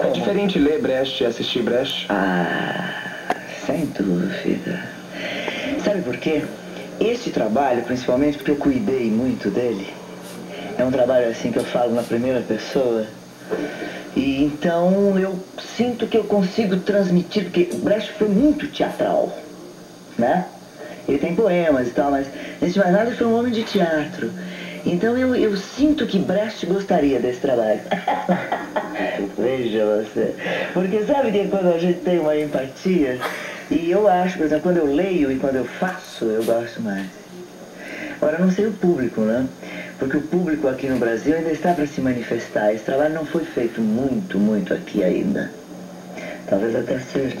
É diferente ler Brecht e assistir Brecht? Ah, sem dúvida. Sabe por quê? Este trabalho, principalmente porque eu cuidei muito dele, é um trabalho assim que eu falo na primeira pessoa. E então eu sinto que eu consigo transmitir, porque Brecht foi muito teatral, né? Ele tem poemas e tal, mas nesse mais nada ele foi um homem de teatro. Então eu, eu sinto que Brecht gostaria desse trabalho. Você. Porque sabe que quando a gente tem uma empatia, e eu acho, por exemplo, quando eu leio e quando eu faço, eu gosto mais. Agora, não sei o público, né? Porque o público aqui no Brasil ainda está para se manifestar. Esse trabalho não foi feito muito, muito aqui ainda. Talvez até seja.